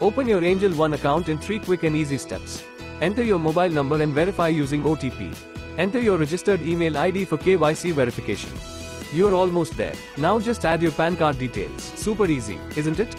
Open your Angel One account in three quick and easy steps. Enter your mobile number and verify using OTP. Enter your registered email ID for KYC verification. You're almost there. Now just add your PAN card details. Super easy, isn't it?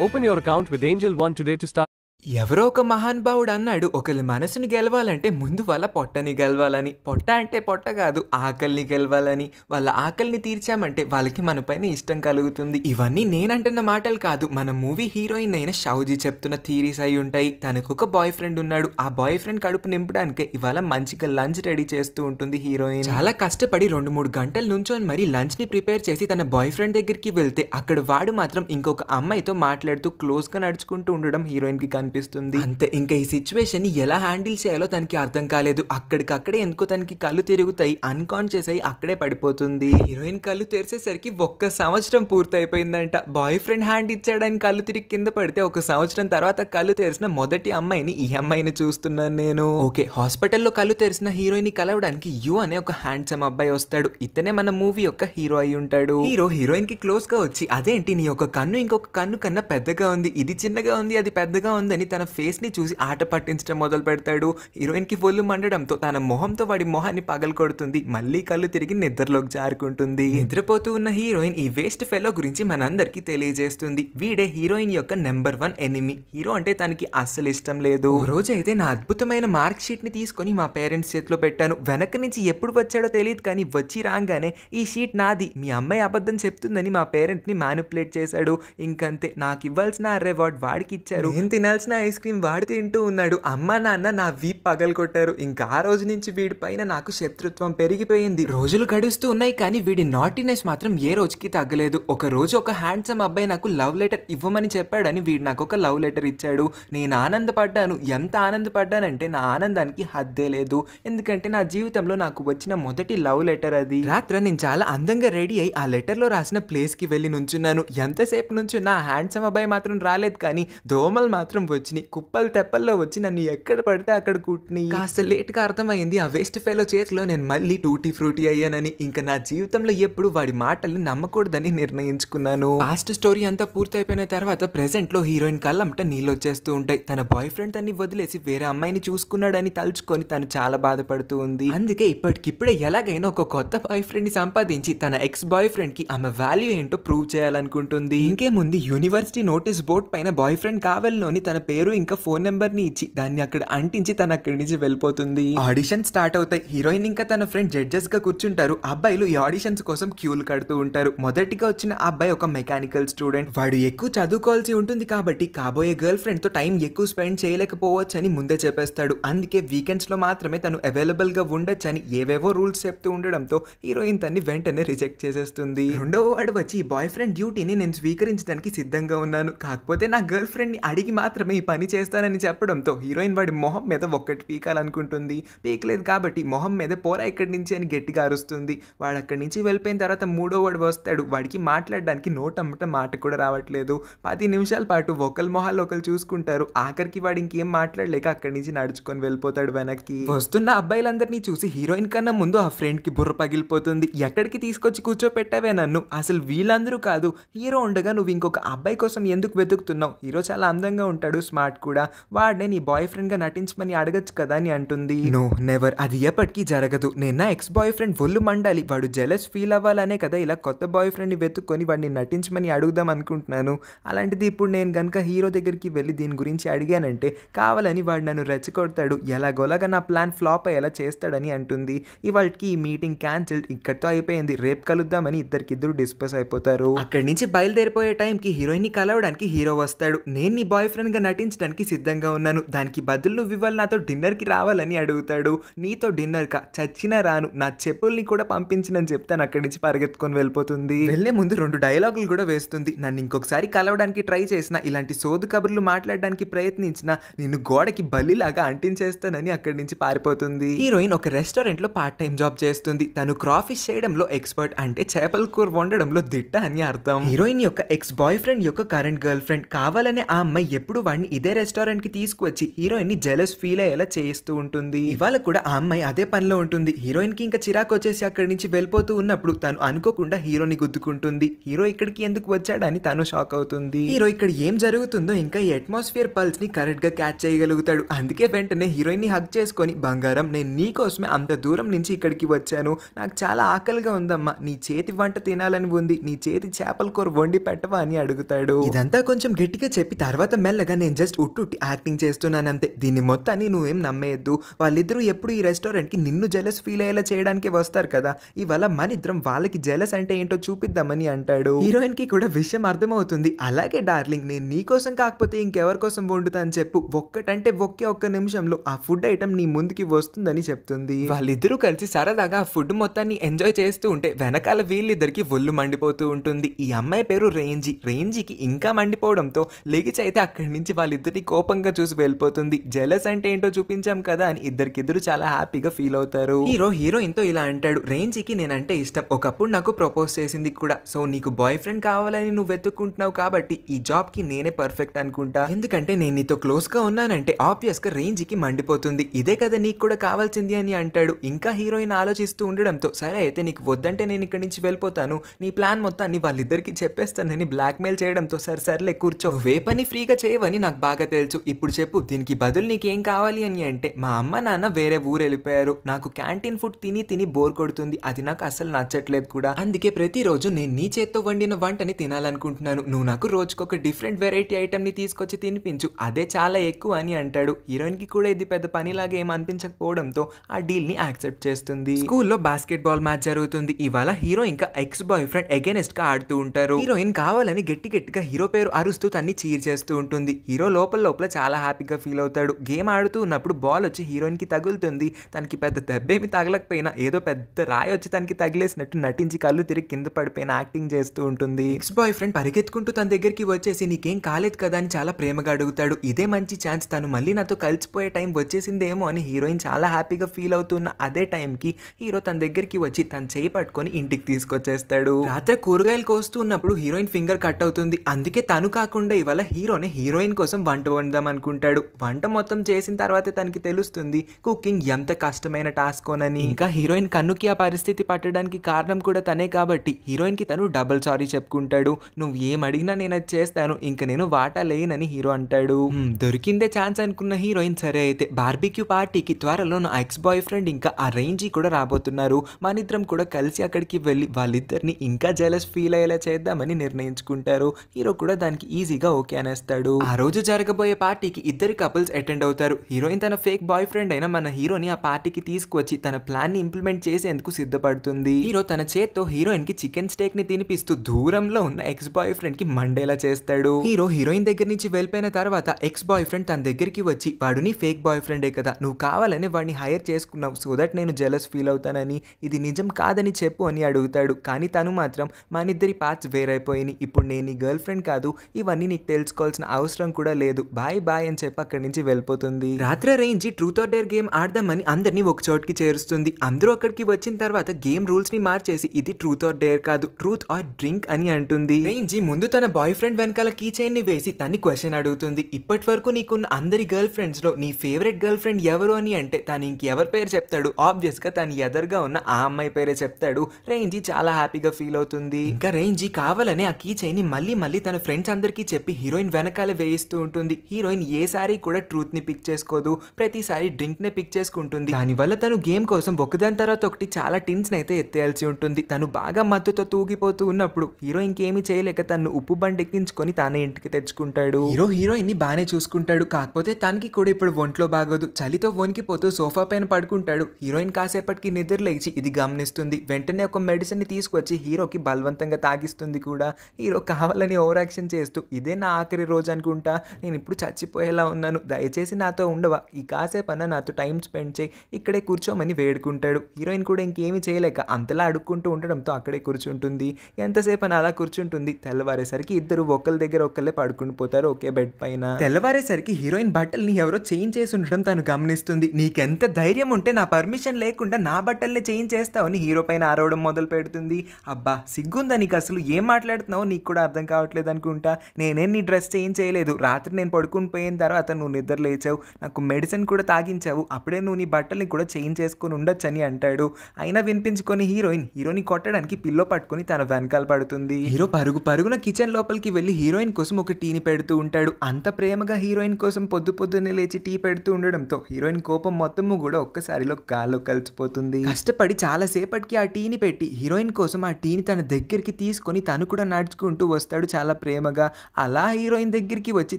Open your account with Angel One today to start. ఎవరో ఒక మహానుభావుడు అన్నాడు ఒకరి మనసుని గెలవాలంటే ముందు వాళ్ళ పొట్టని గెలవాలని. పొట్ట అంటే పొట్ట కాదు ఆకలిని గెలవాలని. వాళ్ళ ఆకలిని తీర్చామంటే వాళ్ళకి మన పైన ఇష్టం కలుగుతుంది. ఇవన్నీ నేనంటున్న మాటలు కాదు. మన మూవీ హీరోయిన్ అయిన షౌజీ చెప్తున్న థీరీస్ అయి ఉంటాయి. తనకు ఒక బాయ్ ఫ్రెండ్ ఉన్నాడు. ఆ బాయ్ ఫ్రెండ్ కడుపు నింపడానికి ఇవాళ మంచిగా లంచ్ రెడీ చేస్తూ ఉంటుంది హీరోయిన్. చాలా కష్టపడి రెండు మూడు గంటల నుంచొని మరి లంచ్ని ప్రిపేర్ చేసి తన బాయ్ ఫ్రెండ్ దగ్గరికి వెళ్తే అక్కడ వాడు మాత్రం ఇంకొక అమ్మాయితో మాట్లాడుతూ క్లోజ్గా నడుచుకుంటూ ఉండడం హీరోయిన్కి కనిపిస్తుంది. అంతే ఇంకా ఈ సిచ్యువేషన్ని ఎలా హ్యాండిల్ చేయాలో తనకి అర్థం కాలేదు. అక్కడికక్కడే ఎందుకో తనకి కళ్ళు తిరుగుతాయి అన్కాన్షియస్ అయి అక్కడే పడిపోతుంది. హీరోయిన్ కళ్ళు తెరిచేసరికి ఒక్క సంవత్సరం పూర్తయిపోయిందంట. బాయ్ ఫ్రెండ్ హ్యాండ్ ఇచ్చాడని కళ్ళు తిరిగి కింద పడితే ఒక సంవత్సరం తర్వాత కళ్ళు తెరిచిన మొదటి అమ్మాయిని ఈ అమ్మాయిని చూస్తున్నాను నేను. ఓకే హాస్పిటల్లో కళ్ళు తెరిచిన హీరోయిన్ కలవడానికి యు అనే ఒక హ్యాండ్సమ్ అబ్బాయి వస్తాడు. ఇతనే మన మూవీ యొక్క హీరో అయి ఉంటాడు. హీరో హీరోయిన్కి క్లోజ్గా వచ్చి అదేంటి నీ ఒక కన్ను ఇంకొక కన్ను కన్నా పెద్దగా ఉంది. ఇది చిన్నగా ఉంది అది పెద్దగా ఉంది అతని తన ఫేస్ని చూసి ఆట పట్టించడం మొదలు పెడతాడు. హీరోయిన్కి ఒళ్ళు మండడంతో తన మొహంతో వాడి మొహాన్ని పగలు కొడుతుంది. మళ్ళీ కళ్ళు తిరిగి నిద్రలోకి జారుకుంటుంది. నిద్రపోతూ ఉన్న హీరోయిన్ ఈ వేస్ట్ ఫెలో గురించి మనందరికీ తెలియజేస్తుంది. వీడే హీరోయిన్ యొక్క నెంబర్ వన్ ఎనిమి. హీరో అంటే తనకి అస్సలు ఇష్టం లేదు. రోజు అయితే నా అద్భుతమైన మార్క్ షీట్ని తీసుకొని మా పేరెంట్స్ చేతిలో పెట్టాను. వెనక నుంచి ఎప్పుడు వచ్చాడో తెలియదు కానీ వచ్చి రాగానే ఈ షీట్ నాది. మీ అమ్మాయి అబద్ధం చెప్తుందని మా పేరెంట్ని మ్యానిపులేట్ చేశాడు. ఇంకంతే. నాకు ఇవ్వాల్సిన రివార్డ్ వాడికి ఇచ్చారు. నేను తినాల్సిన ఐస్ క్రీమ్ వాడు తింటూ ఉన్నాడు. అమ్మ నాన్న నా వీప్ పగలు కొట్టారు ఇంకా ఆ రోజు నుంచి వీడి పైన నాకు శత్రుత్వం పెరిగిపోయింది. రోజులు గడుస్తూ ఉన్నాయి కానీ వీడి నాటినెస్ మాత్రం ఏ రోజుకి తగ్గలేదు. ఒక రోజు ఒక హ్యాండ్సమ్ అబ్బాయి నాకు లవ్ లెటర్ ఇవ్వమని చెప్పాడని వీడు నాకు ఒక లవ్ లెటర్ ఇచ్చాడు. నేను ఆనందపడ్డాను. ఎంత ఆనందపడ్డానంటే నా ఆనందానికి హద్దే లేదు. ఎందుకంటే నా జీవితంలో నాకు వచ్చిన మొదటి లవ్ లెటర్ అది. రాత్రి నేను చాలా అందంగా రెడీ అయి ఆ లెటర్లో రాసిన ప్లేస్కి వెళ్ళి నుంచున్నాను. ఎంతసేపు నుంచి నా హ్యాండ్సమ్ అబ్బాయి మాత్రం రాలేదు కానీ దోమలు మాత్రం వచ్చినాయి. కుప్పలు తెప్పల్లో వచ్చి నన్ను ఎక్కడ పడితే అక్కడ కుట్టినాయి. కాస్త లేట్గా అర్థమైంది. ఆ వేస్ట్ ఫెలో చేతిలో నేను మళ్ళీ టూటీ ఫ్రూటీ అయ్యానని. ఇంకా నా జీవితంలో ఎప్పుడు వాడి మాటల్ని నమ్మకూడదని నిర్ణయించుకున్నాను. లాస్ట్ స్టోరీ అంతా పూర్తయిపోయిన తర్వాత ప్రెసెంట్లో హీరోయిన్ కళ్ళంట నీళ్ళు వచ్చేస్తూ ఉంటాయి. తన బాయ్ ఫ్రెండ్ తన్ని వదిలేసి వేరే అమ్మాయిని చూసుకున్నాడని తలుచుకొని తను చాలా బాధపడుతూ ఉంది. అందుకే ఇప్పటికిప్పుడే ఎలాగైనా ఒక కొత్త బాయ్ ఫ్రెండ్ని సంపాదించి తన ఎక్స్ బాయ్ ఫ్రెండ్కి ఆమె వాల్యూ ఏంటో ప్రూవ్ చేయాలనుకుంటుంది. ఇంకేముంది? యూనివర్సిటీ నోటీస్ బోర్డ్ పైన బాయ్ ఫ్రెండ్ కావెల్లోని తన పేరు ఇంకా ఫోన్ నెంబర్ని ఇచ్చి దాన్ని అక్కడ అంటించి తన అక్కడి నుంచి వెళ్ళిపోతుంది. ఆడిషన్ స్టార్ట్ అవుతాయి. హీరోయిన్ ఇంకా తన ఫ్రెండ్ జడ్జెస్గా కూర్చుంటారు. అబ్బాయిలు ఈ ఆడిషన్స్ కోసం క్యూలు కడుతూ ఉంటారు. మొదటిగా వచ్చిన అబ్బాయి ఒక మెకానికల్ స్టూడెంట్ వాడు ఎక్కువ చదువుకోవాల్సి ఉంటుంది కాబట్టి కాబోయే గర్ల్ ఫ్రెండ్తో టైం ఎక్కువ స్పెండ్ చేయలేకపోవచ్చు అని ముందే చెప్పేస్తాడు. అందుకే వీకెండ్స్లో మాత్రమే తను అవైలబుల్గా ఉండొచ్చని ఏవేవో రూల్స్ చెప్తూ ఉండడంతో హీరోయిన్ తన్ని వెంటనే రిజెక్ట్ చేసేస్తుంది. రెండవ వాడు వచ్చి ఈ బాయ్ ఫ్రెండ్ డ్యూటీని నేను స్వీకరించడానికి సిద్ధంగా ఉన్నాను. కాకపోతే నా గర్ల్ ఫ్రెండ్ని అడిగి మాత్రమే ఈ పని చేస్తానని చెప్పడంతో హీరోయిన్ వాడి మొహం మీద ఒక్కటి పీకాలనుకుంటుంది. పీకలేదు కాబట్టి మొహం మీద పోరా ఇక్కడి నుంచి అని గట్టిగా అరుస్తుంది. వాడు అక్కడి నుంచి వెళ్ళిపోయిన తర్వాత మూడో వాడు వస్తాడు. వాడికి మాట్లాడడానికి నోటమ్మట మాట కూడా రావట్లేదు. పది నిమిషాల పాటు ఒకరి మొహాలు ఒకరు చూసుకుంటారు. ఆఖరికి వాడు ఇంకేం మాట్లాడలేక అక్కడి నుంచి నడుచుకొని వెళ్ళిపోతాడు వెనక్కి. వస్తున్న అబ్బాయిలందరినీ చూసి హీరోయిన్ కన్నా ముందు ఆ ఫ్రెండ్కి బుర్ర పగిలిపోతుంది. ఎక్కడికి తీసుకొచ్చి కూర్చోపెట్టావే నన్ను? అసలు వీళ్ళందరూ కాదు. హీరో ఉండగా నువ్వు ఇంకొక అబ్బాయి కోసం ఎందుకు వెతుకుతున్నావు? హీరో చాలా అందంగా ఉంటాడు. స్మార్ట్ కూడా. వాడినే నీ బాయ్ ఫ్రెండ్గా నటించమని అడగచ్చు కదా అని అంటుంది. నో నెవర్ అది ఎప్పటికీ జరగదు. నేను నా ఎక్స్ బాయ్ ఫ్రెండ్ ఒళ్ళు మండాలి. వాడు జెలస్ ఫీల్ అవ్వాలనే కదా ఇలా కొత్త బాయ్ ఫ్రెండ్ని వెతుక్కొని వాడిని నటించమని అడుగుదాం అనుకుంటున్నాను. అలాంటిది ఇప్పుడు నేను గనక హీరో దగ్గరికి వెళ్ళి దీని గురించి అడిగానంటే కావాలని వాడు నన్ను రెచ్చగొడతాడు. ఎలాగోలాగా నా ప్లాన్ ఫ్లాప్ అయ్యేలా చేస్తాడని అంటుంది. ఇవాళకి ఈ మీటింగ్ క్యాన్సిల్ ఇక్కడితో అయిపోయింది. రేపు కలుద్దామని ఇద్దరికిద్దరు డిస్కస్ అయిపోతారు. అక్కడి నుంచి బయలుదేరిపోయే టైంకి హీరోయిన్ని కలవడానికి హీరో వస్తాడు. నేను నీ బాయ్ ఫ్రెండ్గా నటించడానికి సిద్ధంగా ఉన్నాను. దానికి బదులు నువ్వు ఇవాళ నాతో డిన్నర్కి రావాలని అడుగుతాడు. నీతో డిన్నర్కా? చచ్చినా రాను. నా చెప్పుల్ని కూడా పంపించినని చెప్తాను. అక్కడి నుంచి పరిగెత్తుకొని వెళ్ళిపోతుంది. వెళ్ళే ముందు రెండు డైలాగులు కూడా వేస్తుంది. నన్ను ఇంకొకసారి కలవడానికి ట్రై చేసిన ఇలాంటి సోదు కబుర్లు మాట్లాడడానికి ప్రయత్నించిన నిన్ను గోడకి బలిలాగా అంటించేస్తానని అక్కడి నుంచి పారిపోతుంది. హీరోయిన్ ఒక రెస్టారెంట్లో పార్ట్ టైం జాబ్ చేస్తుంది. తను క్రాఫిష్ చేయడంలో ఎక్స్పర్ట్ అంటే చేపల కూర వండడంలో దిట్ట అని అర్థం. హీరోయిన్ యొక్క ఎక్స్ బాయ్ ఫ్రెండ్ యొక్క కరెంట్ గర్ల్ ఫ్రెండ్ కావాలనే ఆ అమ్మాయి ఎప్పుడు వాడిని అమ్మాయిని ఇదే రెస్టారెంట్కి తీసుకువచ్చి హీరోయిన్ని జెలస్ ఫీల్ అయ్యేలా చేస్తూ ఉంటుంది. ఇవాళ కూడా ఆ అమ్మాయి అదే పనిలో ఉంటుంది. హీరోయిన్కి ఇంకా చిరాకు వచ్చేసి అక్కడి నుంచి వెళ్ళిపోతూ ఉన్నప్పుడు తను అనుకోకుండా హీరోని గుద్దుకుంటుంది. హీరో ఇక్కడికి ఎందుకు వచ్చాడని తను షాక్ అవుతుంది. హీరో ఇక్కడ ఏం జరుగుతుందో ఇంకా ఈ అట్మాస్ఫియర్ పల్స్ని కరెక్ట్గా క్యాచ్ చేయగలుగుతాడు. అందుకే వెంటనే హీరోయిన్ని హక్ చేసుకొని బంగారం నేను నీ కోసమే అంత దూరం నుంచి ఇక్కడికి వచ్చాను. నాకు చాలా ఆకలిగా ఉందమ్మా. నీ చేతి వంట తినాలని ఉంది. నీ చేతి చేపల కూర వండి పెట్టవా? అని అడుగుతాడు. ఇదంతా కొంచెం గట్టిగా చెప్పి తర్వాత మెల్లగా నేను జస్ట్ ఉట్టు యాక్టింగ్ చేస్తున్నాను అంతే దీన్ని మొత్తాన్ని నువ్వేం నమ్మేయద్దు. వాళ్ళిద్దరూ ఎప్పుడు ఈ రెస్టారెంట్కి నిన్ను జెలస్ ఫీల్ అయ్యేలా చేయడానికి వస్తారు కదా. ఇవాళ మన ఇద్దరం వాళ్ళకి జెలస్ అంటే ఏంటో చూపిద్దామని అంటాడు. హీరోయిన్కి కూడా విషయం అర్థమవుతుంది. అలాగే డార్లింగ్ నేను నీ కోసం కాకపోతే ఇంకెవరి కోసం వండుతాను చెప్పు. ఒక్కటంటే ఒకే ఒక్క నిమిషంలో ఆ ఫుడ్ ఐటమ్ నీ ముందుకి వస్తుందని చెప్తుంది. వాళ్ళిద్దరూ కలిసి సరదాగా ఆ ఫుడ్ మొత్తాన్ని ఎంజాయ్ చేస్తూ ఉంటే వెనకాల వీళ్ళిద్దరికి ఒళ్ళు మండిపోతూ ఉంటుంది. ఈ అమ్మాయి పేరు రేంజీ. రేంజీకి ఇంకా మండిపోవడంతో లెగిచి అయితే అక్కడి నుంచి వాళ్ళిద్దరిని కోపంగా చూసి వెళ్ళిపోతుంది. జెలస్ అంటే ఏంటో చూపించాం కదా అని ఇద్దరికిద్దరు చాలా హ్యాపీగా ఫీల్ అవుతారు. హీరో హీరోయిన్తో ఇలా అంటాడు రేంజీకి నేనంటే ఇష్టం. ఒకప్పుడు నాకు ప్రపోజ్ చేసింది కూడా. సో నీకు బాయ్ ఫ్రెండ్ కావాలని నువ్వు వెతుక్కుంటున్నావు కాబట్టి ఈ జాబ్కి నేనే పర్ఫెక్ట్ అనుకుంటా. ఎందుకంటే నేను నీతో క్లోజ్గా ఉన్నానంటే ఆబ్వియస్గా రేంజ్కి మండిపోతుంది. ఇదే కదా నీకు కూడా కావాల్సింది అని అంటాడు. ఇంకా హీరోయిన్ ఆలోచిస్తూ ఉండడంతో సరే అయితే నీకు వద్దంటే నేను ఇక్కడి నుంచి వెళ్ళిపోతాను. నీ ప్లాన్ మొత్తాన్ని వాళ్ళిద్దరికి చెప్పేస్తానని బ్లాక్ మెయిల్ చేయడంతో సరే సర్లే కూర్చో. వే పని ఫ్రీగా చేయవని నాకు బాగా తెలుసు. ఇప్పుడు చెప్పు దీనికి బదులు నీకేం కావాలి అని అంటే మా అమ్మ నాన్న వేరే ఊరు వెళ్ళిపోయారు. నాకు క్యాంటీన్ ఫుడ్ తిని తిని బోర్ కొడుతుంది. అది నాకు అసలు నచ్చట్లేదు కూడా. అందుకే ప్రతిరోజు నేను నీ చేత్తో వండిన వంటని తినాలనుకుంటున్నాను. నువ్వు నాకు రోజుకొక డిఫరెంట్ వెరైటీ ఐటమ్ని తీసుకొచ్చి తినిపించు. అదే చాలా ఎక్కువ అని అంటాడు. హీరోయిన్కి కూడా ఇది పెద్ద పనిలాగా ఏం అనిపించకపోవడంతో ఆ డీల్ని యాక్సెప్ట్ చేస్తుంది. స్కూల్లో బాస్కెట్ బాల్ మ్యాచ్ జరుగుతుంది. ఇవాళ హీరో ఇంకా ఎక్స్ బాయ్ ఫ్రెండ్ అగేనెస్ట్గా ఆడుతూ ఉంటారు. హీరోయిన్ కావాలని గట్టి గట్టిగా హీరో పేరు అరుస్తూ తన్ని చీర్ చేస్తూ ఉంటుంది. హీరో లోపల లోపల చాలా హ్యాపీగా ఫీల్ అవుతాడు. గేమ్ ఆడుతూ ఉన్నప్పుడు బాల్ వచ్చి హీరోయిన్కి తగులుతుంది. తనకి పెద్ద దెబ్బేమి తగలకపోయినా ఏదో పెద్ద రాయి వచ్చి తనకి తగిలేసినట్టు నటించి కళ్ళు తిరిగి కింద పడిపోయిన యాక్టింగ్ చేస్తూ ఉంటుంది. ఎక్స్ బాయ్ ఫ్రెండ్ పరిగెత్తుకుంటూ తన దగ్గరికి వచ్చేసి నీకేం కాలేదు కదా అని చాలా ప్రేమగా అడుగుతాడు. ఇదే మంచి ఛాన్స్. తను మళ్ళీ నాతో కలిసిపోయే టైం వచ్చేసిందేమో అని హీరోయిన్ చాలా హ్యాపీగా ఫీల్ అవుతున్న అదే టైంకి హీరో తన దగ్గరికి వచ్చి తన చేయి పట్టుకొని ఇంటికి తీసుకొచ్చేస్తాడు. రాత్రి కూరగాయలు కోస్తూ ఉన్నప్పుడు హీరోయిన్ ఫింగర్ కట్ అవుతుంది. అందుకే తను కాకుండా ఇవాళ హీరోని హీరోయిన్ కోసం వంట వండుదాం అనుకుంటాడు. వంట మొత్తం చేసిన తర్వాత తనకి తెలుస్తుంది కుకింగ్ ఎంత కష్టమైన టాస్క్ అని ఇంకా హీరోయిన్ కన్నుకి ఆ పరిస్థితి పట్టడానికి కారణం కూడా తనే కాబట్టి హీరోయిన్కి తను డబుల్ సారీ చెప్పుకుంటాడు. నువ్వు ఏం అడిగినా నేను అది చేస్తాను ఇంకా నేను వాటా లేనని హీరో అంటాడు. దొరికిందే ఛాన్స్ అనుకున్న హీరోయిన్ సరే అయితే బార్బిక్యూ పార్టీకి త్వరలో నా ఎక్స్ బాయ్ ఫ్రెండ్ ఇంకా ఆ రేంజీ కూడా రాబోతున్నారు. మనిద్దరం కూడా కలిసి అక్కడికి వెళ్ళి వాళ్ళిద్దరిని ఇంకా జెలస్ ఫీల్ అయ్యేలా చేద్దామని నిర్ణయించుకుంటారు. హీరో కూడా దానికి ఈజీగా ఓకే అనేస్తాడు. ఆ రోజు రోజు జరగబోయే పార్టీకి ఇద్దరు కపుల్స్ అటెండ్ అవుతారు. హీరోయిన్ తన ఫేక్ బాయ్ ఫ్రెండ్ అయిన మన హీరోని ఆ పార్టీకి తీసుకువచ్చి తన ప్లాన్ని ఇంప్లిమెంట్ చేసేందుకు సిద్ధపడుతుంది. హీరో తన చేత్తో హీరోయిన్కి చికెన్ స్టేక్ని తినిపిస్తూ దూరంలో ఉన్న ఎక్స్ బాయ్ ఫ్రెండ్కి మండేలా చేస్తాడు. హీరో హీరోయిన్ దగ్గర నుంచి వెళ్ళిపోయిన తర్వాత ఎక్స్ బాయ్ ఫ్రెండ్ తన దగ్గరికి వచ్చి వాడు నీ ఫేక్ బాయ్ ఫ్రెండే కదా నువ్వు కావాలని వాడిని హైర్ చేసుకున్నావు సో దట్ నేను జెలస్ ఫీల్ అవుతానని. ఇది నిజం కాదని చెప్పు అని అడుగుతాడు. కానీ తను మాత్రం మనిద్దరి పార్ట్స్ వేరైపోయినాయి. ఇప్పుడు నేను నీ గర్ల్ ఫ్రెండ్ కాదు. ఇవన్నీ నీకు తెలుసుకోవాల్సిన అవసరం కూడా లేదు. బాయ్ బాయ్ అని చెప్పి అక్కడి నుంచి వెళ్ళిపోతుంది. రాత్రి రేంజి ట్రూత్ ఆర్ డేర్ గేమ్ ఆడదామని అందరినీ ఒక చోటికి చేరుస్తుంది. అందరూ అక్కడికి వచ్చిన తర్వాత గేమ్ రూల్స్ని మార్చేసి ఇది ట్రూత్ ఆర్ డేర్ కాదు ట్రూత్ ఆర్ డ్రింక్ అని అంటుంది. రేంజి ముందు తన బాయ్ ఫ్రెండ్ వెనకాల కీ చైన్ని వేసి తన్ని క్వశ్చన్ అడుగుతుంది. ఇప్పటి వరకు నీకున్న అందరి గర్ల్ ఫ్రెండ్స్లో నీ ఫేవరెట్ గర్ల్ ఫ్రెండ్ ఎవరు అని అంటే తను ఇంకెవరి పేరు చెప్తాడు. ఆబ్వియస్గా తను ఎదరుగా ఉన్న ఆ అమ్మాయి పేరే చెప్తాడు. రేంజి చాలా హ్యాపీగా ఫీల్ అవుతుంది. ఇంకా రేంజి కావాలనే ఆ కీ చైన్ని మళ్ళీ మళ్ళీ తన ఫ్రెండ్స్ అందరికీ చెప్పి హీరోయిన్ వెనకాల వేయిస్తూ ఉంటుంది. హీరోయిన్ ఏసారి కూడా ట్రూత్ని పిక్ చేసుకోదు. ప్రతిసారి డ్రింక్ నే పిక్ చేసుకుంటుంది. దానివల్ల తను గేమ్ కోసం ఒకదాని తర్వాత ఒకటి చాలా టిన్స్ అయితే ఎత్తేయాల్సి ఉంటుంది. తను బాగా మత్తుతో తూగిపోతూ ఉన్నప్పుడు హీరో ఇంకేమీ చేయలేక తను ఉప్పు బండి ఎక్కించుకొని తానే ఇంటికి తెచ్చుకుంటాడు. హీరో హీరోయిన్ని బానే చూసుకుంటాడు. కాకపోతే తనకి కూడా ఇప్పుడు ఒంట్లో బాగోదు. చలితో వణికిపోతూ సోఫా పైన పడుకుంటాడు. హీరోయిన్ కాసేపటికి నిద్ర లేచి ఇది గమనిస్తుంది. వెంటనే ఒక మెడిసిన్ని తీసుకొచ్చి హీరోకి బలవంతంగా తాగిస్తుంది కూడా. హీరో కావాలని ఓవరాక్షన్ చేస్తూ ఇదే నా ఆఖరి రోజు అనుకుంటా. నేను ఇప్పుడు చచ్చిపోయేలా ఉన్నాను. దయచేసి నాతో ఉండవా? ఈ కాసేపన్నా నాతో టైం స్పెండ్ చేయి. ఇక్కడే కూర్చోమని వేడుకుంటాడు. హీరోయిన్ కూడా ఇంకేమీ చేయలేక అంతలా అడుక్కుంటూ ఉండడంతో అక్కడే కూర్చుంటుంది. ఎంతసేపు అని అలా కూర్చుంటుంది. తెల్లవారేసరికి ఇద్దరు ఒకరి దగ్గర ఒకళ్ళే పడుకుని పోతారు ఒకే బెడ్ పైన. తెల్లవారేసరికి హీరోయిన్ బట్టల్ని ఎవరో చేంజ్ చేసి ఉండడం తను గమనిస్తుంది. నీకెంత ధైర్యం ఉంటే నా పర్మిషన్ లేకుండా నా బట్టల్ని చేంజ్ చేస్తావని హీరో పైన ఆరవడం మొదలు పెడుతుంది. అబ్బా సిగ్గుందా నీకు అసలు ఏం మాట్లాడుతున్నావు నీకు కూడా అర్థం కావట్లేదు అనుకుంటా. నేనేం నీ డ్రెస్ చేంజ్ చేయలేదు. రాత్రి నేను పడుకుని పోయిన తర్వాత నువ్వు నిద్ర లేచావు నాకు మెడిసిన్ కూడా తాగించావు అప్పుడే నువ్వు నీ బట్టల్ని కూడా చేంజ్ చేసుకొని ఉండొచ్చని అంటాడు. అయినా వినిపించుకొని హీరోయిన్ హీరోని కొట్టడానికి పిల్లో పట్టుకొని తన వెనకాల పడుతుంది. హీరో పరుగు పరుగున కిచెన్ లోపలికి వెళ్ళి హీరోయిన్ కోసం ఒక టీని పెడుతూ ఉంటాడు. అంత ప్రేమగా హీరోయిన్ కోసం పొద్దు పొద్దున్నే లేచి టీ పెడుతూ ఉండడంతో హీరోయిన్ కోపం మొత్తము కూడా ఒక్కసారిలో గాల్లో కలిసిపోతుంది. కష్టపడి చాలా సేపటికి ఆ టీని పెట్టి హీరోయిన్ కోసం ఆ టీని తన దగ్గరికి తీసుకొని తను కూడా నడుచుకుంటూ వస్తాడు చాలా ప్రేమగా. అలా హీరోయిన్ దగ్గరికి వచ్చి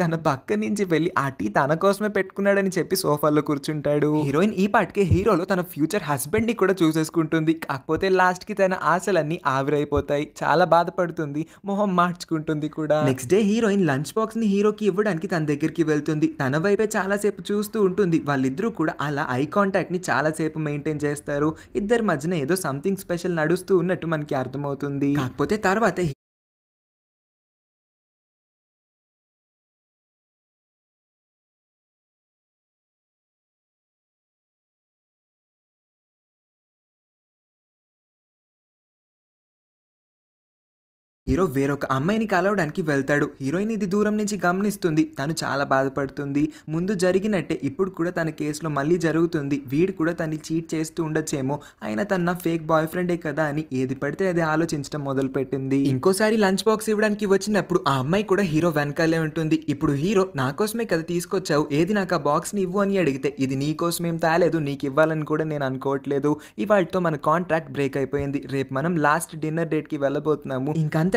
తన పక్క నుంచి వెళ్ళి ఆ టీ తన కోసమే పెట్టుకున్నాడని చెప్పి సోఫాలో కూర్చుంటాడు. హీరోయిన్ ఈ పాటికి హీరోలో తన ఫ్యూచర్ హస్బెండ్ని కూడా చూసేసుకుంటుంది. కాకపోతే లాస్ట్కి తన ఆశలన్నీ ఆవిరైపోతాయి. చాలా బాధపడుతుంది. మొహం మార్చుకుంటుంది కూడా. నెక్స్ట్ డే హీరోయిన్ లంచ్ బాక్స్ని హీరోకి ఇవ్వడానికి తన దగ్గరికి వెళ్తుంది. తన వైపే చాలాసేపు చూస్తూ ఉంటుంది. వాళ్ళిద్దరూ కూడా అలా ఐ కాంటాక్ట్ని చాలాసేపు మెయింటైన్ చేస్తారు. ఇద్దరి మధ్యన ఏదో సంథింగ్ స్పెషల్ నడుస్తూ ఉన్నట్టు మనకి అర్థమవుతుంది. కాకపోతే తర్వాత హీరో వేరొక అమ్మాయిని కలవడానికి వెళ్తాడు. హీరోయిన్ ఇది దూరం నుంచి గమనిస్తుంది. తను చాలా బాధపడుతుంది. ముందు జరిగినట్టే ఇప్పుడు కూడా తన కేసులో మళ్ళీ జరుగుతుంది. వీడు కూడా తన్ని చీట్ చేస్తూ ఉండొచ్చేమో. అయినా తన ఫేక్ బాయ్ ఫ్రెండే కదా అని ఏది పడితే అది ఆలోచించడం మొదలు పెట్టింది ఇంకోసారి లంచ్ బాక్స్ ఇవ్వడానికి వచ్చినప్పుడు ఆ అమ్మాయి కూడా హీరో వెనకాలే ఉంటుంది. ఇప్పుడు హీరో నా కోసమే కదా తీసుకొచ్చావు? ఏది నాకు ఆ బాక్స్ని ఇవ్వు అని అడిగితే ఇది నీ కోసం ఏం తేలేదు? నీకు ఇవ్వాలని కూడా నేను అనుకోవట్లేదు. ఇవాళతో మన కాంట్రాక్ట్ బ్రేక్ అయిపోయింది. రేపు మనం లాస్ట్ డిన్నర్ డేట్కి వెళ్ళబోతున్నాము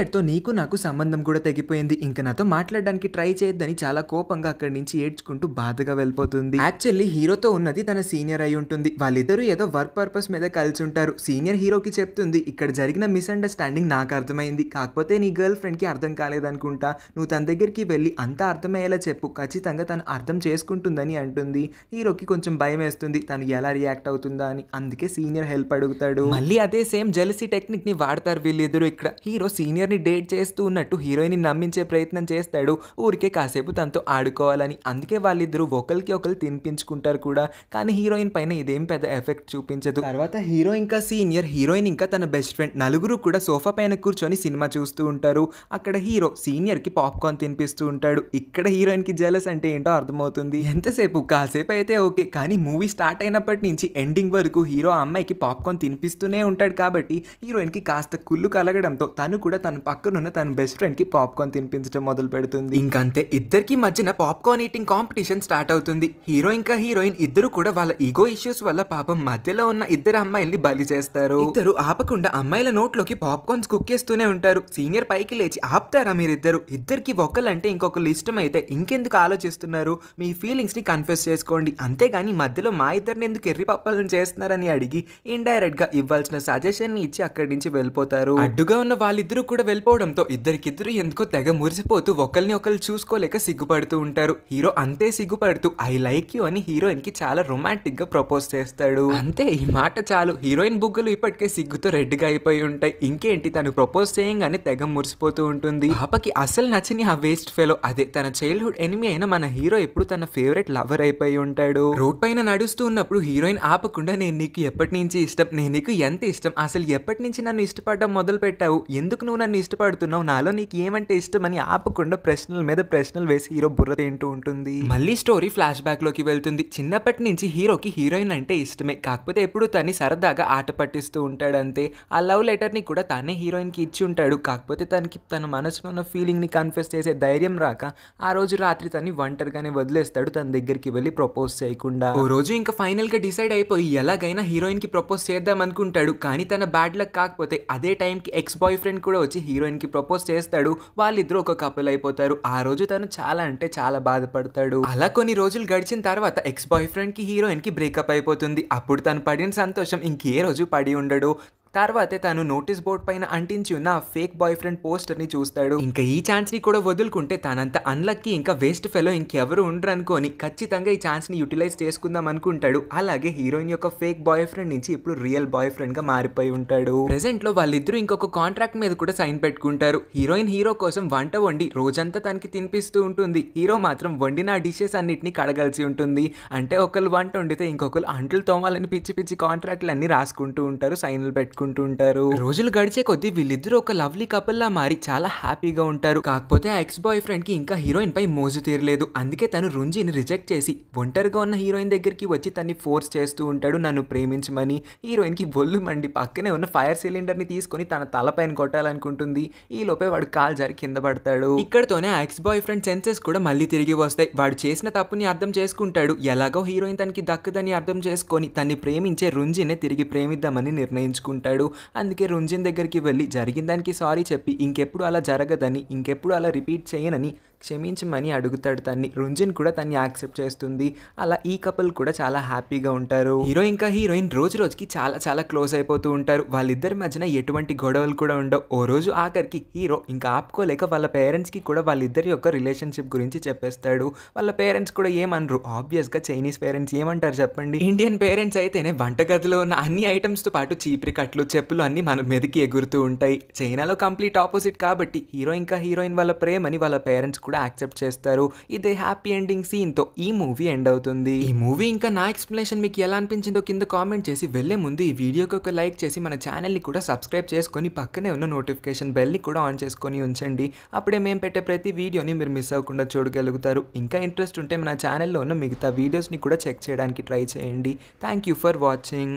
ఇంకంతటితో నీకు నాకు సంబంధం కూడా తెగిపోయింది. ఇంకా నాతో మాట్లాడడానికి ట్రై చేయొద్దని చాలా కోపంగా అక్కడి నుంచి ఏడ్చుకుంటూ బాధగా వెళ్ళిపోతుంది. యాక్చువల్లీ హీరోతో ఉన్నది తన సీనియర్ అయి ఉంటుంది. వాళ్ళిద్దరూ ఏదో వర్క్ పర్పస్ మీద కలిసి ఉంటారు. సీనియర్ హీరోకి చెప్తుంది ఇక్కడ జరిగిన మిస్అండర్స్టాండింగ్ నాకు అర్థమైంది. కాకపోతే నీ గర్ల్ ఫ్రెండ్కి అర్థం కాలేదనుకుంటా. నువ్వు తన దగ్గరికి వెళ్ళి అంతా అర్థమయ్యేలా చెప్పు. ఖచ్చితంగా తను అర్థం చేసుకుంటుందని అంటుంది. హీరోకి కొంచెం భయం వేస్తుంది. తను ఎలా రియాక్ట్ అవుతుందా అని. అందుకే సీనియర్ హెల్ప్ అడుగుతాడు. మళ్ళీ అదే సేమ్ జెలసీ టెక్నిక్ని వాడతారు వీళ్ళిద్దరు ఇక్కడ. హీరో సీనియర్ ని డేట్ చేస్తూ ఉన్నట్టు హీరోయిన్ని నమ్మించే ప్రయత్నం చేస్తాడు. ఊరికే కాసేపు తనతో ఆడుకోవాలని. అందుకే వాళ్ళిద్దరూ ఒకరికి ఒకరు తినిపించుకుంటారు కూడా. కానీ హీరోయిన్ పైన ఇదేం పెద్ద ఎఫెక్ట్ చూపించదు. తర్వాత హీరో ఇంకా సీనియర్ హీరోయిన్ ఇంకా తన బెస్ట్ ఫ్రెండ్ నలుగురు కూడా సోఫా పైన కూర్చొని సినిమా చూస్తూ ఉంటారు. అక్కడ హీరో సీనియర్కి పాప్కార్న్ తినిపిస్తూ ఉంటాడు. ఇక్కడ హీరోయిన్కి జెలస్ అంటే ఏంటో అర్థమవుతుంది. ఎంతసేపు? కాసేపు అయితే ఓకే. కానీ మూవీ స్టార్ట్ అయినప్పటి నుంచి ఎండింగ్ వరకు హీరో అమ్మాయికి పాప్కార్న్ తినిపిస్తూనే ఉంటాడు కాబట్టి హీరోయిన్కి కాస్త కుళ్ళు కలగడంతో తను కూడా తన పక్కనున్న తన బెస్ట్ ఫ్రెండ్కి పాప్కార్న్ తినిపించడం మొదలు పెడుతుంది. ఇంకంతే ఇద్దరికి మధ్యన పాప్కార్న్ ఈటింగ్ కాంపిటీషన్ స్టార్ట్ అవుతుంది. హీరో ఇంకా హీరోయిన్ ఇద్దరు కూడా వాళ్ళ ఈగో ఇష్యూస్ వల్ల పాపం మధ్యలో ఉన్న ఇద్దరు అమ్మాయిల్ని బలి చేస్తారు. ఇద్దరు ఆపకుండా అమ్మాయిల నోట్లోకి పాప్కార్న్స్ కుక్కేస్తూనే ఉంటారు. సీనియర్ పైకి లేచి ఆపుతారా మీరిద్దరు? ఇద్దరికి ఒకళ్ళంటే ఇంకొకరు ఇష్టం అయితే ఇంకెందుకు ఆలోచిస్తున్నారు? మీ ఫీలింగ్స్ని కన్ఫ్యూస్ చేసుకోండి. అంతేగాని మధ్యలో మా ఇద్దరిని ఎందుకు ఎర్రి పప్పాలను చేస్తున్నారని అడిగి ఇండైరెక్ట్గా ఇవ్వాల్సిన సజెషన్ ఇచ్చి అక్కడి నుంచి వెళ్ళిపోతారు. అడ్డుగా ఉన్న వాళ్ళిద్దరూ కూడా వెళ్ళిపోవడంతో ఇద్దరికిద్దరు ఎందుకో తెగ మురిసిపోతూ ఒకరిని ఒకరు చూసుకోలేక సిగ్గుపడుతూ ఉంటారు. హీరో అంతే సిగ్గుపడుతూ ఐ లైక్ యూ అని హీరోయిన్కి చాలా రొమాంటిక్గా ప్రపోజ్ చేస్తాడు. అంతే ఈ మాట చాలు. హీరోయిన్ బుగ్గలు ఇప్పటికే సిగ్గుతో రెడ్గా అయిపోయి ఉంటాయి. ఇంకేంటి తను ప్రపోజ్ చేయంగానే తెగ మురిసిపోతూ ఉంటుంది. పాపకి అసలు నచ్చని ఆ వేస్ట్ ఫెలో అదే తన చైల్డ్హుడ్ ఎనిమి అయిన మన హీరో ఎప్పుడు తన ఫేవరెట్ లవర్ అయిపోయి ఉంటాడు. రోడ్ పైన నడుస్తూ ఉన్నప్పుడు హీరోయిన్ ఆపకుండా నేను నీకు ఎప్పటి నుంచి ఇష్టం? నేను నీకు ఎంత ఇష్టం? అసలు ఎప్పటి నుంచి నన్ను ఇష్టపడడం మొదలు పెట్టావు ఎందుకు నువ్వు నన్ను ఇష్టపడుతున్నావు నాలో నీకు ఏమంటే ఇష్టం అని ఆపకుండా ప్రశ్నల మీద ప్రశ్నలు వేసి హీరో బుర్ర తింటూ ఉంటుంది. మళ్ళీ స్టోరీ ఫ్లాష్ బ్యాక్లోకి వెళ్తుంది. చిన్నప్పటి నుంచి హీరోకి హీరోయిన్ అంటే ఇష్టమే. కాకపోతే ఎప్పుడు తన్ని సరదాగా ఆట పట్టిస్తూ ఉంటాడు అంతే ఆ లవ్ లెటర్ని కూడా తనే హీరోయిన్కి ఇచ్చి ఉంటాడు. కాకపోతే తనకి తన మనసులో ఉన్న ఫీలింగ్ని కన్ఫెస్ చేసే ధైర్యం రాక ఆ రోజు రాత్రి తన్ని ఒంటరిగానే వదిలేస్తాడు. తన దగ్గరికి వెళ్ళి ప్రపోజ్ చేయకుండా. ఓ రోజు ఇంకా ఫైనల్గా డిసైడ్ అయిపోయి ఎలాగైనా హీరోయిన్కి ప్రపోజ్ చేద్దాం అనుకుంటాడు. కానీ తన బ్యాడ్ లక్ కాకపోతే అదే టైం కి ఎక్స్ బాయ్ ఫ్రెండ్ కూడా వచ్చి హీరోయిన్కి ప్రపోజ్ చేస్తాడు వాళ్ళిద్దరూ ఒక కపుల్ అయిపోతారు. ఆ రోజు తను చాలా అంటే చాలా బాధపడతాడు. అలా కొన్ని రోజులు గడిచిన తర్వాత ఎక్స్ బాయ్ ఫ్రెండ్కి హీరోయిన్కి బ్రేకప్ అయిపోతుంది. అప్పుడు తను పడిన సంతోషం ఇంకే రోజు పడి ఉండడు. తర్వాతే తను నోటీస్ బోర్డ్ పైన అంటించి ఉన్న ఫేక్ బాయ్ ఫ్రెండ్ పోస్టర్ని చూస్తాడు. ఇంకా ఈ ఛాన్స్ని కూడా వదులుకుంటే తనంత అన్లక్కి ఇంకా వేస్ట్ ఫెలో ఇంకెవరు ఉండరు అనుకొని ఖచ్చితంగా ఈ ఛాన్స్ని యూటిలైజ్ చేసుకుందాం అనుకుంటాడు. అలాగే హీరోయిన్ యొక్క ఫేక్ బాయ్ ఫ్రెండ్ నుంచి ఇప్పుడు రియల్ బాయ్ ఫ్రెండ్గా మారిపోయి ఉంటాడు. ప్రెసెంట్లో వాళ్ళిద్దరూ ఇంకొక కాంట్రాక్ట్ మీద కూడా సైన్ పెట్టుకుంటారు. హీరోయిన్ హీరో కోసం వంట వండి రోజంతా తనకి తినిపిస్తూ ఉంటుంది. హీరో మాత్రం వండిన డిషెస్ అన్నిటిని కడగాల్సి ఉంటుంది. అంటే ఒకళ్ళు వంట వండితే ఇంకొకరు అంట్లు తోమాలని పిచ్చి పిచ్చి కాంట్రాక్ట్లు అన్ని రాసుకుంటూ ఉంటారు సైన్లు పెట్టుకుంటారు చేసుకుంటూ ఉంటారు. రోజులు గడిచే కొద్దీ వీళ్ళిద్దరూ ఒక లవ్లీ కపుల్ లా మారి చాలా హ్యాపీగా ఉంటారు. కాకపోతే ఆ ఎక్స్ బాయ్ ఫ్రెండ్కి ఇంకా హీరోయిన్ పై మోజు తీరలేదు. అందుకే తను రుంజిని రిజెక్ట్ చేసి ఒంటరిగా ఉన్న హీరోయిన్ దగ్గరికి వచ్చి తన్ని ఫోర్స్ చేస్తూ ఉంటాడు. నన్ను ప్రేమించమని హీరోయిన్కి బొల్లు మండి పక్కనే ఉన్న ఫైర్ సిలిండర్ని తీసుకొని తన తలపైన కొట్టాలనుకుంటుంది. ఈ లోపే వాడు కాల్ జారి కింద పడతాడు. ఇక్కడతోనే ఎక్స్ బాయ్ ఫ్రెండ్ సెన్సెస్ కూడా మళ్ళీ తిరిగి వస్తాయి. వాడు చేసిన తప్పుని అర్థం చేసుకుంటాడు. ఎలాగో హీరోయిన్ తనకి దక్కదని అర్థం చేసుకొని తన్ని ప్రేమించే రుంజినే తిరిగి ప్రేమిద్దామని నిర్ణయించుకుంటాడు. అందుకే రుంజిన్ దగ్గరికి వెళ్ళి జరిగిన దానికి సారీ చెప్పి ఇంకెప్పుడు అలా జరగదని ఇంకెప్పుడు అలా రిపీట్ చేయనని క్షమించమని అడుగుతాడు తన్ని. రుంజిన్ కూడా తన్ని యాక్సెప్ట్ చేస్తుంది. అలా ఈ కపుల్ కూడా చాలా హ్యాపీగా ఉంటారు. హీరో ఇంకా హీరోయిన్ రోజు రోజుకి చాలా చాలా క్లోజ్ అయిపోతూ ఉంటారు. వాళ్ళిద్దరి మధ్యన ఎటువంటి గొడవలు కూడా ఉండవు. ఓ రోజు ఆఖరికి హీరో ఇంకా ఆపుకోలేక వాళ్ళ పేరెంట్స్కి కూడా వాళ్ళిద్దరి యొక్క రిలేషన్షిప్ గురించి చెప్పేస్తాడు. వాళ్ళ పేరెంట్స్ కూడా ఏమనరు. ఆబ్వియస్గా చైనీస్ పేరెంట్స్ ఏమంటారు చెప్పండి? ఇండియన్ పేరెంట్స్ అయితేనే వంటగదిలో ఉన్న అన్ని ఐటమ్స్తో పాటు చీపిరి కట్లు చెప్పులు అన్ని మన మీదకి ఎగురుతూ ఉంటాయి. చైనాలో కంప్లీట్ ఆపోజిట్ కాబట్టి హీరో ఇంకా హీరోయిన్ వాళ్ళ ప్రేమని వాళ్ళ పేరెంట్స్ కూడా యాక్సెప్ట్ చేస్తారు. ఇదే హ్యాపీ ఎండింగ్ సీన్తో ఈ మూవీ ఎండ్ అవుతుంది. ఈ మూవీ ఇంకా నా ఎక్స్ప్లెనేషన్ మీకు ఎలా అనిపించిందో కింద కామెంట్ చేసి వెళ్ళే ముందు ఈ వీడియోకి ఒక లైక్ చేసి మన ఛానల్ని కూడా సబ్స్క్రైబ్ చేసుకొని పక్కనే ఉన్న నోటిఫికేషన్ బెల్ని కూడా ఆన్ చేసుకొని ఉంచండి. అప్పుడే మేము పెట్టే ప్రతి వీడియోని మీరు మిస్ అవ్వకుండా చూడగలుగుతారు. ఇంకా ఇంట్రెస్ట్ ఉంటే మన ఛానల్లో ఉన్న మిగతా వీడియోస్ని కూడా చెక్ చేయడానికి ట్రై చేయండి. Thank you for watching.